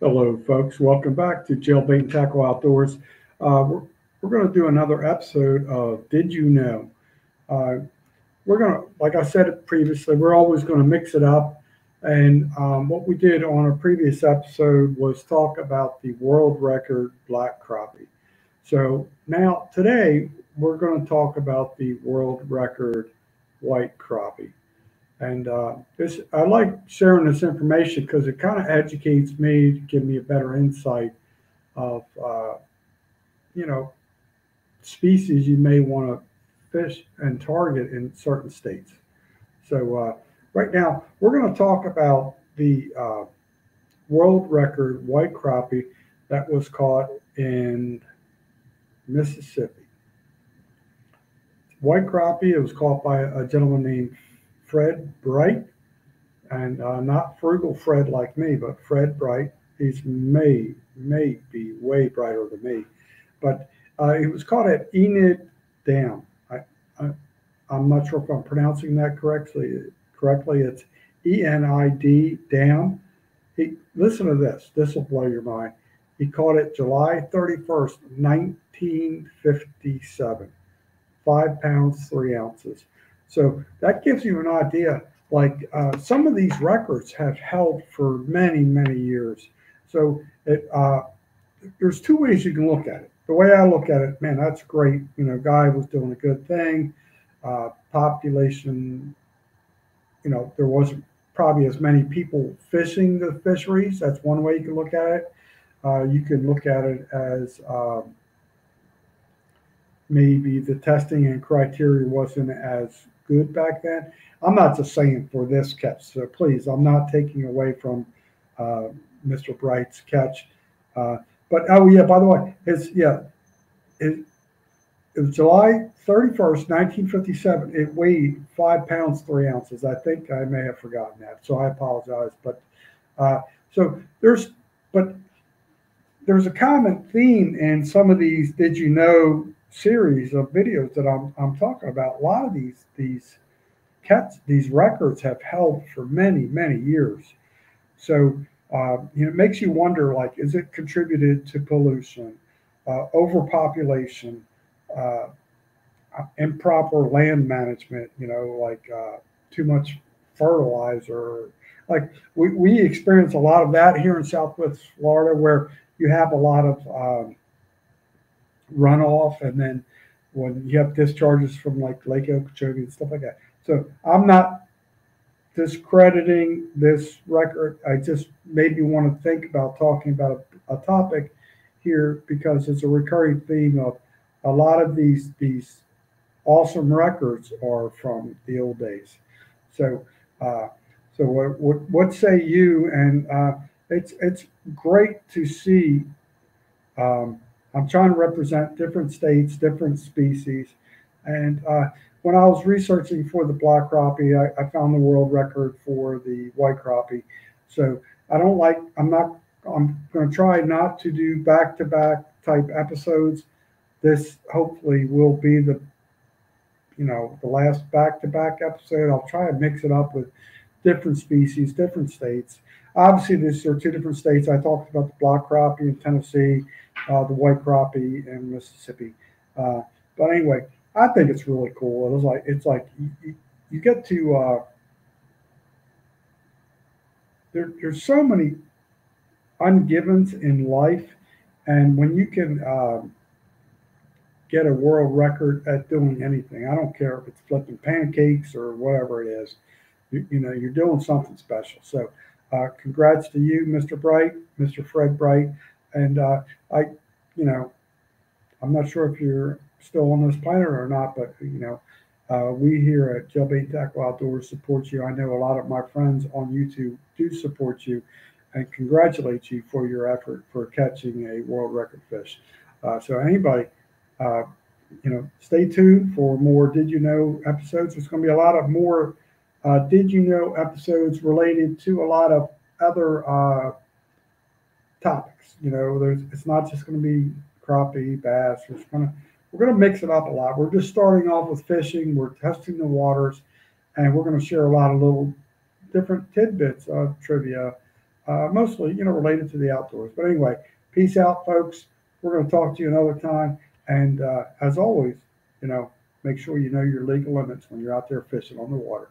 Hello, folks. Welcome back to Jailbait and Tackle Outdoors. Uh, we're we're going to do another episode of Did You Know? Uh, we're going to, like I said previously, we're always going to mix it up. And um, what we did on a previous episode was talk about the world record black crappie. So now today we're going to talk about the world record white crappie. And uh, I like sharing this information because it kind of educates me to give me a better insight of, uh, you know, species you may want to fish and target in certain states. So uh, right now, we're going to talk about the uh, world record white crappie that was caught in Mississippi. White crappie, it was caught by a gentleman named Fred Bright, and uh, not frugal Fred like me, but Fred Bright. He's may may be way brighter than me, but uh, it was caught at Enid Dam. I, I am not sure if I'm pronouncing that correctly. Correctly, it's E N I D Dam. He listen to this. This will blow your mind. He caught it July 31st, 1957. Five pounds, three ounces. So that gives you an idea. Like uh, some of these records have held for many, many years. So it, uh, there's two ways you can look at it. The way I look at it, man, that's great. You know, guy was doing a good thing. Uh, population, you know, there wasn't probably as many people fishing the fisheries. That's one way you can look at it. Uh, you can look at it as um, maybe the testing and criteria wasn't as good back then. I'm not just saying for this catch, so please, I'm not taking away from uh, Mr. Bright's catch. Uh, but oh yeah, by the way, it's yeah, it, it was July 31st, 1957. It weighed five pounds three ounces. I think I may have forgotten that, so I apologize. But uh, so there's, but there's a common theme in some of these. Did you know series of videos that I'm, I'm talking about, a lot of these these cats these records have held for many many years. So uh, you know, it makes you wonder like, is it contributed to pollution, uh, overpopulation, uh, improper land management? You know, like uh, too much fertilizer. Like we, we experience a lot of that here in Southwest Florida, where you have a lot of um, runoff, and then when you have discharges from like Lake Okeechobee and stuff like that. So I'm not discrediting this record. I just maybe want to think about talking about a, a topic here because it's a recurring theme of a lot of these these awesome records are from the old days. So uh, so what, what, what say you? And uh, it's it's great to see um, I'm trying to represent different states, different species. And uh, when I was researching for the black crappie, I, I, found the world record for the white crappie. So I don't like, I'm not, I'm going to try not to do back to back type episodes. This hopefully will be the, you know, the last back to back episode. I'll try to mix it up with different species, different states. Obviously, these are two different states. I talked about the black crappie in Tennessee uh, the white crappie in Mississippi. Uh, but anyway, I think it's really cool. It was like it's like you, you get to uh, there, there's so many ungivens in life, and when you can um, get a world record at doing anything, I don't care if it's flipping pancakes or whatever it is, you, you know, you're doing something special. So, uh, congrats to you, Mr. Bright, Mr. Fred Bright. And uh, I, you know, I'm not sure if you're still on this planet or not, but you know, uh, we here at Jailbait Tackle Outdoors support you. I know a lot of my friends on YouTube do support you and congratulate you for your effort for catching a world record fish. Uh, so anybody, uh, you know, stay tuned for more Did You Know episodes. There's going to be a lot of more uh, Did You Know episodes related to a lot of other uh, topics. You know, there's it's not just going to be crappie, bass. To we're going to mix it up a lot. We're just starting off with fishing. We're testing the waters, and we're going to share a lot of little different tidbits of trivia uh, mostly, you know, related to the outdoors. But anyway, peace out, folks. We're going to talk to you another time. And uh, as always, you know, make sure you know your legal limits when you're out there fishing on the water.